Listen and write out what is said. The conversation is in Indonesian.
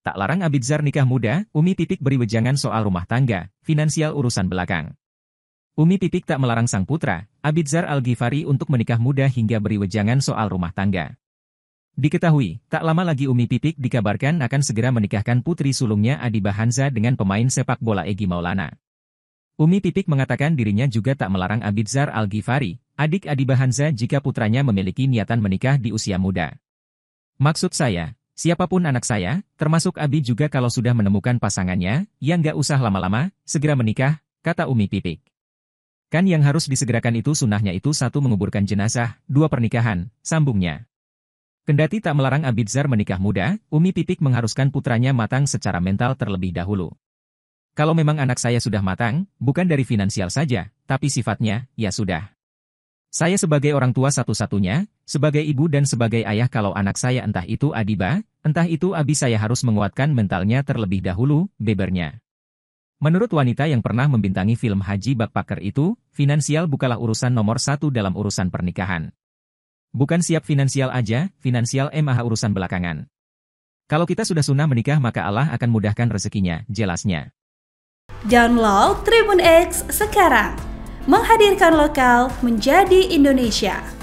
Tak larang Abidzar nikah muda, Umi Pipik beri wejangan soal rumah tangga, finansial urusan belakang. Umi Pipik tak melarang sang putra, Abidzar Al-Ghifari untuk menikah muda hingga beri wejangan soal rumah tangga. Diketahui, tak lama lagi Umi Pipik dikabarkan akan segera menikahkan putri sulungnya Adi Bahanza dengan pemain sepak bola Egi Maulana. Umi Pipik mengatakan dirinya juga tak melarang Abidzar Al-Ghifari, adik Adi Bahanza jika putranya memiliki niatan menikah di usia muda. Maksud saya, Siapa pun anak saya, termasuk Abi juga kalau sudah menemukan pasangannya, yang gak usah lama-lama, segera menikah, kata Umi Pipik. Kan yang harus disegerakan itu sunnahnya itu satu menguburkan jenazah, dua pernikahan, sambungnya. Kendati tak melarang Abidzar menikah muda, Umi Pipik mengharuskan putranya matang secara mental terlebih dahulu. Kalau memang anak saya sudah matang, bukan dari finansial saja, tapi sifatnya, ya sudah. Saya sebagai orang tua satu-satunya, sebagai ibu dan sebagai ayah kalau anak saya entah itu Adiba, entah itu Abi saya harus menguatkan mentalnya terlebih dahulu, bebernya. Menurut wanita yang pernah membintangi film Haji Backpacker itu, finansial bukanlah urusan nomor satu dalam urusan pernikahan. Bukan siap finansial aja, finansial emah urusan belakangan. Kalau kita sudah sunnah menikah maka Allah akan mudahkan rezekinya, jelasnya. Download Tribun X sekarang menghadirkan lokal menjadi Indonesia.